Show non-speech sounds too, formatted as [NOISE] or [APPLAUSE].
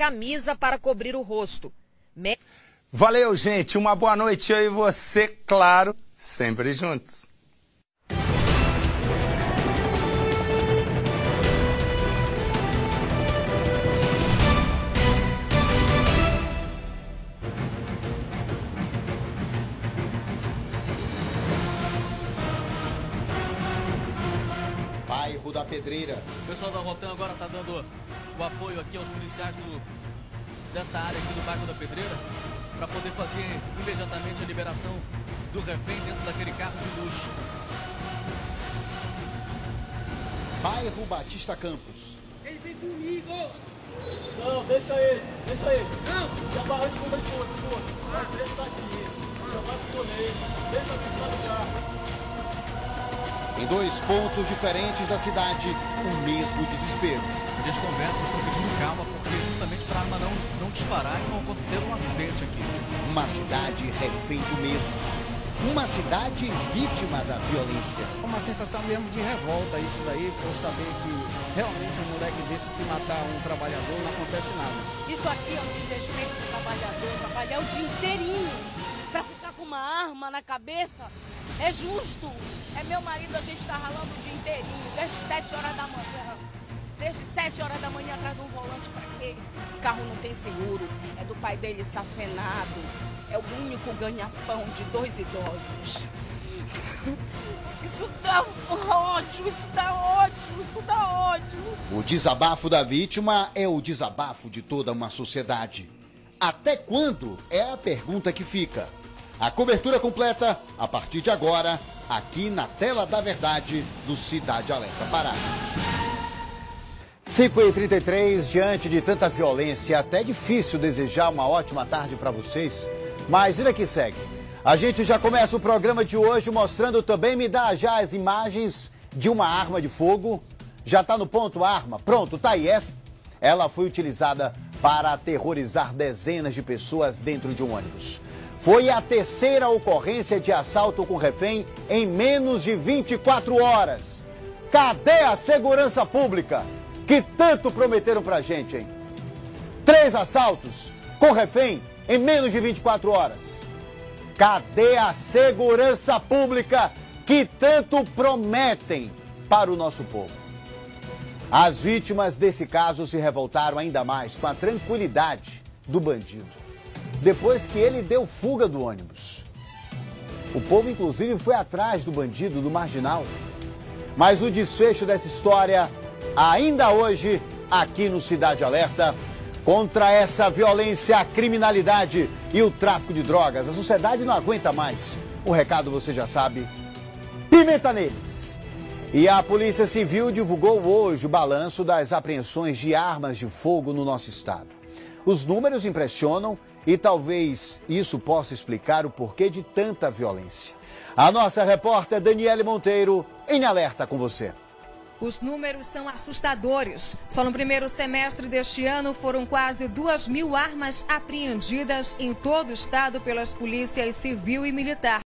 camisa para cobrir o rosto. Me... Valeu, gente. Uma boa noite e você, claro, sempre juntos. Da Pedreira. O pessoal da Rotan agora está dando o apoio aqui aos policiais do, desta área aqui do bairro da Pedreira para poder fazer imediatamente a liberação do refém dentro daquele carro de luxo. Bairro Batista Campos. Ele vem comigo! Não, deixa ele, deixa ele. Não! Já barra de fundo de fundo, de fundo. Ah, deixa tá aqui. Já vai ficou nele. Deixa aqui no carro. Em dois pontos diferentes da cidade, o mesmo desespero. E as conversas estão pedindo calma, porque justamente para a arma não, não disparar e não acontecer um acidente aqui. Uma cidade refém do medo. Uma cidade vítima da violência. Uma sensação mesmo de revolta isso daí, por saber que realmente um moleque desse se matar um trabalhador não acontece nada. Isso aqui é um desrespeito do trabalhador, trabalhar o dia inteirinho para ficar com uma arma na cabeça. É justo. É meu marido, a gente está ralando o dia inteirinho, desde 7 horas da manhã. Desde 7 horas da manhã atrás de um volante para quê? O carro não tem seguro, é do pai dele safenado. É o único ganha-pão de dois idosos. [LAUGHS] Isso dá ódio, isso dá ódio, isso dá ódio. O desabafo da vítima é o desabafo de toda uma sociedade. Até quando? É a pergunta que fica. A cobertura completa, a partir de agora, aqui na tela da verdade do Cidade Alerta Pará. 5 e 33 diante de tanta violência, é até difícil desejar uma ótima tarde para vocês, mas vida que segue. A gente já começa o programa de hoje mostrando também, me dá já as imagens de uma arma de fogo. Já está no ponto arma, pronto, tá aí essa. Ela foi utilizada para aterrorizar dezenas de pessoas dentro de um ônibus. Foi a terceira ocorrência de assalto com refém em menos de 24 horas. Cadê a segurança pública que tanto prometeram pra gente, hein? Três assaltos com refém em menos de 24 horas. Cadê a segurança pública que tanto prometem para o nosso povo? As vítimas desse caso se revoltaram ainda mais com a tranquilidade do bandido, depois que ele deu fuga do ônibus. O povo, inclusive, foi atrás do bandido, do marginal. Mas o desfecho dessa história, ainda hoje, aqui no Cidade Alerta, contra essa violência, a criminalidade e o tráfico de drogas. A sociedade não aguenta mais. O recado você já sabe. Pimenta neles! E a Polícia Civil divulgou hoje o balanço das apreensões de armas de fogo no nosso estado. Os números impressionam e talvez isso possa explicar o porquê de tanta violência. A nossa repórter Daniele Monteiro, em alerta com você. Os números são assustadores. Só no primeiro semestre deste ano foram quase duas mil armas apreendidas em todo o estado pelas polícias civil e militar.